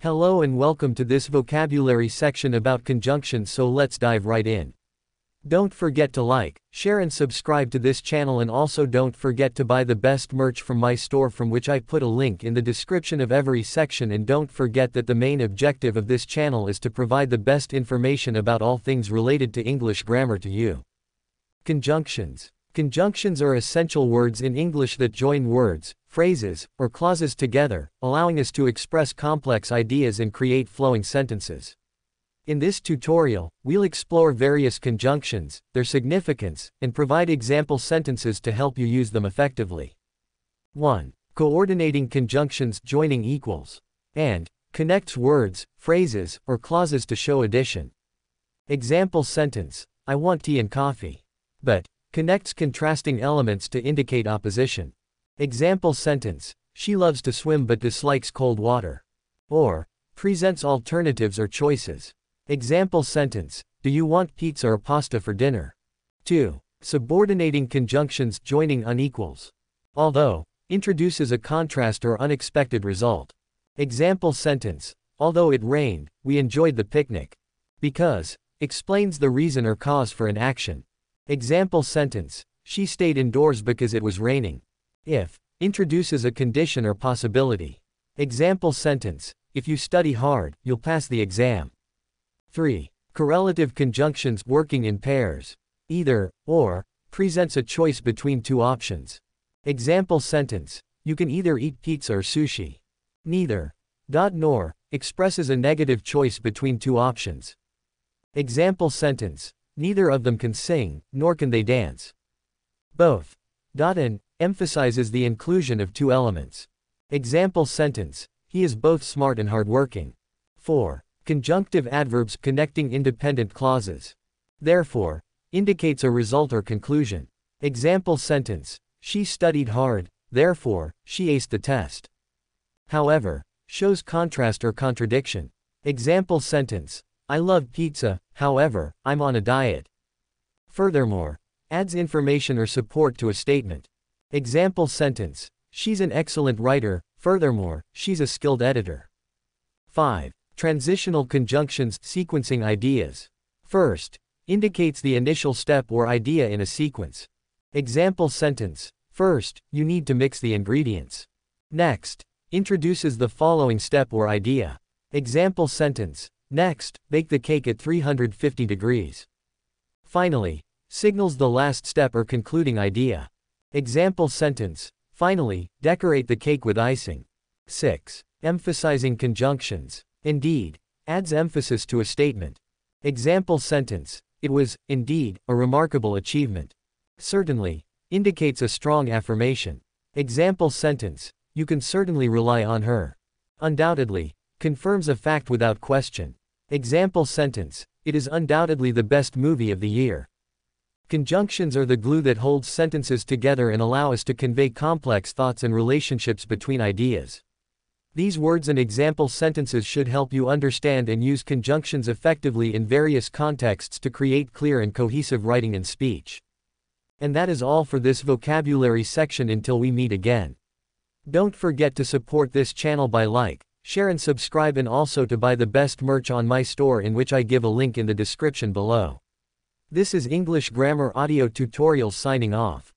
Hello and welcome to this vocabulary section about conjunctions so let's dive right in. Don't forget to like, share and subscribe to this channel and also don't forget to buy the best merch from my store from which I put a link in the description of every section and don't forget that the main objective of this channel is to provide the best information about all things related to English grammar to you. Conjunctions. Conjunctions are essential words in English that join words, phrases, or clauses together, allowing us to express complex ideas and create flowing sentences. In this tutorial, we'll explore various conjunctions, their significance, and provide example sentences to help you use them effectively. 1. Coordinating conjunctions joining equals. And, connects words, phrases, or clauses to show addition. Example sentence, I want tea and coffee. But, Connects contrasting elements to indicate opposition. Example sentence, she loves to swim but dislikes cold water. Or, presents alternatives or choices. Example sentence, do you want pizza or pasta for dinner? 2. Subordinating conjunctions joining unequals. Although, introduces a contrast or unexpected result. Example sentence, although it rained, we enjoyed the picnic. Because, explains the reason or cause for an action. Example sentence, she stayed indoors because it was raining. If, introduces a condition or possibility. Example sentence, if you study hard, you'll pass the exam. 3. Correlative conjunctions working in pairs. Either, or, presents a choice between two options. Example sentence, you can either eat pizza or sushi. Neither. Dot nor, expresses a negative choice between two options. Example sentence, Neither of them can sing, nor can they dance. Both. Dotton emphasizes the inclusion of two elements. Example sentence, he is both smart and hardworking. 4. Conjunctive adverbs connecting independent clauses. Therefore, indicates a result or conclusion. Example sentence, she studied hard, therefore, she aced the test. However, shows contrast or contradiction. Example sentence, I love pizza, however, I'm on a diet. Furthermore, adds information or support to a statement. Example sentence, she's an excellent writer, furthermore, she's a skilled editor. 5. Transitional conjunctions sequencing ideas. First, indicates the initial step or idea in a sequence. Example sentence, first, you need to mix the ingredients. Next, introduces the following step or idea. Example sentence, Next, bake the cake at 350 degrees. Finally, signals the last step or concluding idea. Example sentence, finally, decorate the cake with icing. 6. Emphasizing conjunctions. Indeed, adds emphasis to a statement. Example sentence, it was, indeed, a remarkable achievement. Certainly, indicates a strong affirmation. Example sentence, you can certainly rely on her. Undoubtedly, confirms a fact without question. Example sentence, it is undoubtedly the best movie of the year. Conjunctions are the glue that holds sentences together and allow us to convey complex thoughts and relationships between ideas. These words and example sentences should help you understand and use conjunctions effectively in various contexts to create clear and cohesive writing and speech. And that is all for this vocabulary section until we meet again. Don't forget to support this channel by like, Share and subscribe and also to buy the best merch on my store in which I give a link in the description below. This is English Grammar Audio Tutorial signing off.